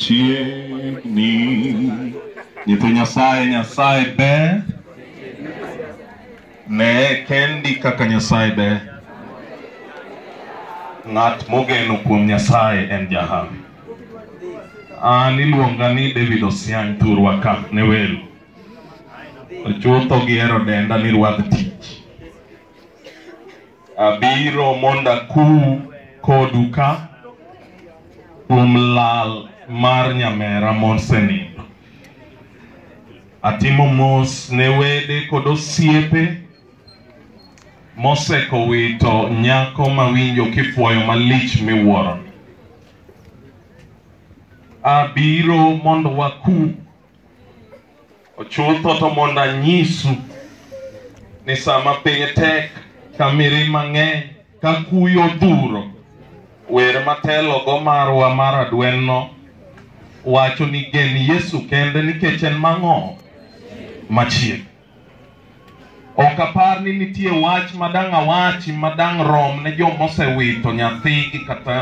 chiegni nyithi nyasaye nyasaye ber ne kendi kaka nyasaye ber ng'at mogeno kuom nyasaye en jahawi an iluonga ni david osiany thurwa ka ne welo chutho gihero denda ni rwadh tich Abiro mondo akuw kodu ka kuom lal mar nyamera mosenindo. Atimo mos ne wede kod osiepe moseko wito nyako mawinjo kifwoyo malich miwuoro. Abiro mondo wakuw Ochutho to mondo anyisu ni sama piny tek, ka mirima ng'eny, ka kuyo odhuro, wer matelogo marwa mar adwenno wacho ni gen Yesu kende nikech en mang'o machiegni. Ok apar ni nitie wach madang' awachi madang' rom ne jomosewito nyathigi kata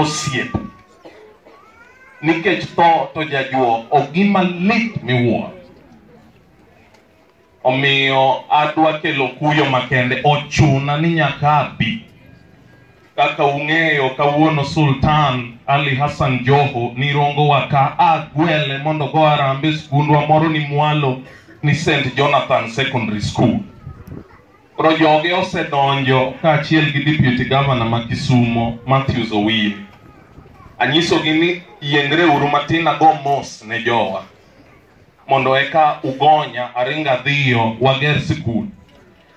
osiep nikech tho to jajuok ok gima lit miwuoro omiyo adwa kelo kuyo makende ochuna ni nyaka abi kaka ung'eyo kawuono sultan ali hassan joho nirongowa ka agwele mondo go arambe skundwa moro ni mwalo ni st jonathan secondary school Koro joge osedonjo kaachiel gi deputy governor ma Kisumo Matthews Owil. Anyisogi ni yiengreuru matin ago mos ne jowa mondo eka ugonya aringa adhiyo wager sikul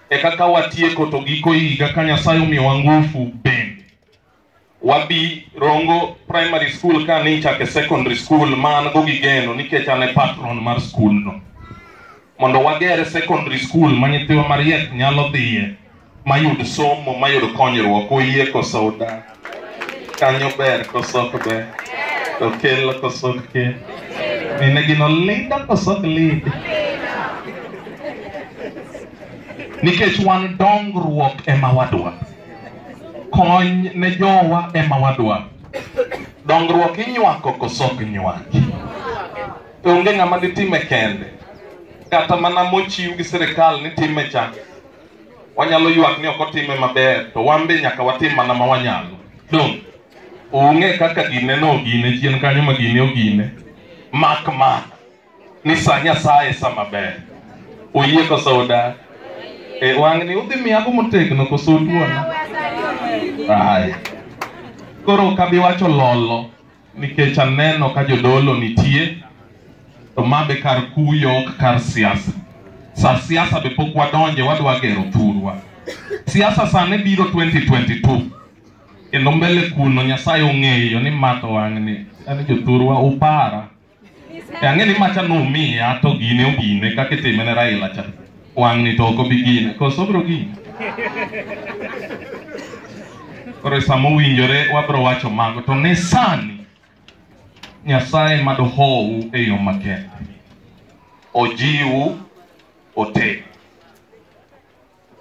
eka ka watieko to giko higa ka Nyasaye omiyowa ngufu bende Wabi Rongo Primary School ka ni chake secondary school ma an go gi geno nikech an e patron mar school no. Mondo wagere secondary school ma nyithiwa mariek nyalo dhiye mayud somo mayud konyruok oyie koso oda kanyo ber koso ok ber to kelo koso ok kel mine gino linda koso ok linda nikech wan dongruok ema wadwa Kony ne jowa ema wadwaro. Dongruok inywako koso ok nywaki. Onge ng'ama ditime kende. Kata mana mochiw gi sirkal ni time cha. Wanyalo ywak ni ok otime maber to wan be nyaka watim mana ma wanyalo. Dong. Onge kaka gine no gine chien kanyo ma gine ogine. Mak mak. ni sa nyasaye sa maber oyie kosa oda e wang'ni udhi miyago motegno koso utuona aya koro ok abi wacho lolo nikech aneno ka jodolo nitie to ma be kar kuyo ok kar siasa sa siasa be pok wadonje wadwa gero thurwa siasa sane biro 2022 kendo mbele kuno nyasaye ong'eyo ni mato wang'ni ani jothurwa upara E ang'e ni macha nomiya to gine ogine kaka itime ne Raila cha. Wang'ni to ok obi gine. Koso obiro gine. Koro e sama owinjore wabiro wacho mago to ne sani Nyasaye ma dohowu e yo makende. Ojiwu ote.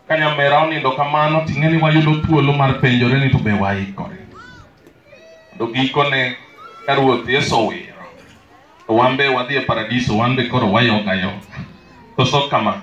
Ka nyamera onindo kamano to ing'e ni wayudo thuolo mar penjore ni to be waikore. To gikone ka Ruoth Yesu owiro, to wan be wadhi e paradiso, wan be koro wayoga yoga. Koso kama?